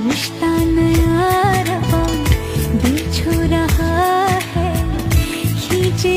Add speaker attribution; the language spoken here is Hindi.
Speaker 1: रहा रहा है खींचे